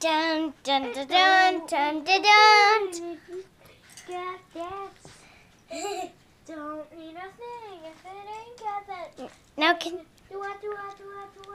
Dun dun dun dun dun dun dun. Got that. Don't need a thing if it ain't got that. Now can Dua, dua, dua, dua, dua. Dua, dua.